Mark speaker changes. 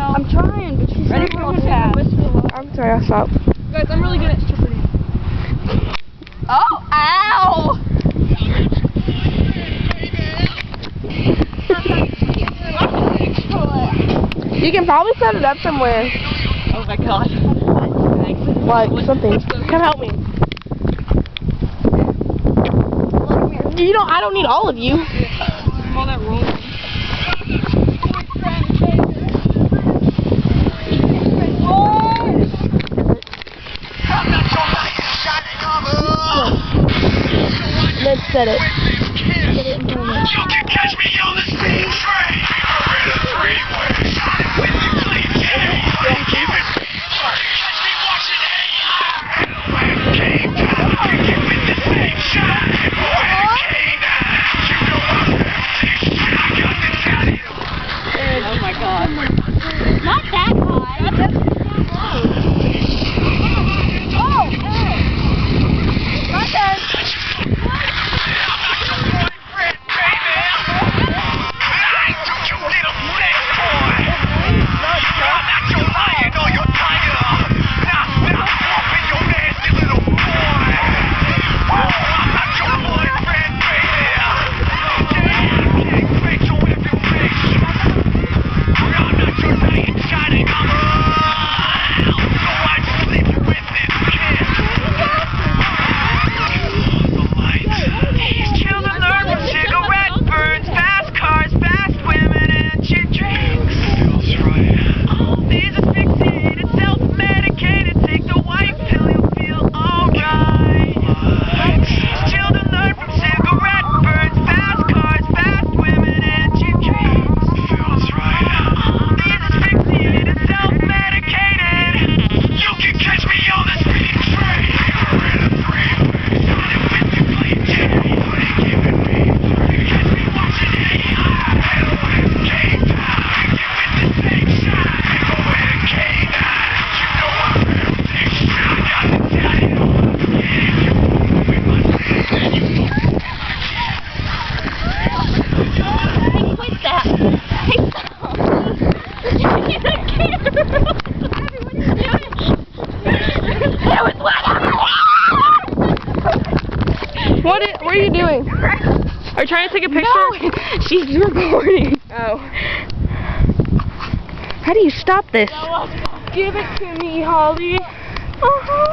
Speaker 1: yourself.
Speaker 2: I'm trying, but she's
Speaker 1: Ready
Speaker 2: not
Speaker 1: going
Speaker 2: I'm sorry, I'll stop.
Speaker 1: Guys, I'm really good at stripping. Oh, ow!
Speaker 2: you can probably set it up somewhere.
Speaker 1: Oh my god.
Speaker 2: Like, something. Come help me. You don't, I don't need all of you. said it.
Speaker 3: Said it stage. what
Speaker 4: are you doing?
Speaker 2: Are you trying to take a picture?
Speaker 4: No, she's recording.
Speaker 2: Oh. How do you stop this?
Speaker 1: Give it to me, Holly.
Speaker 2: Uh -huh.